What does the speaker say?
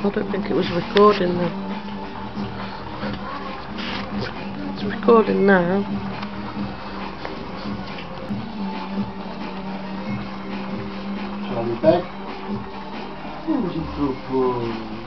I don't think it was recording then. It's recording now. Shall back? Who's it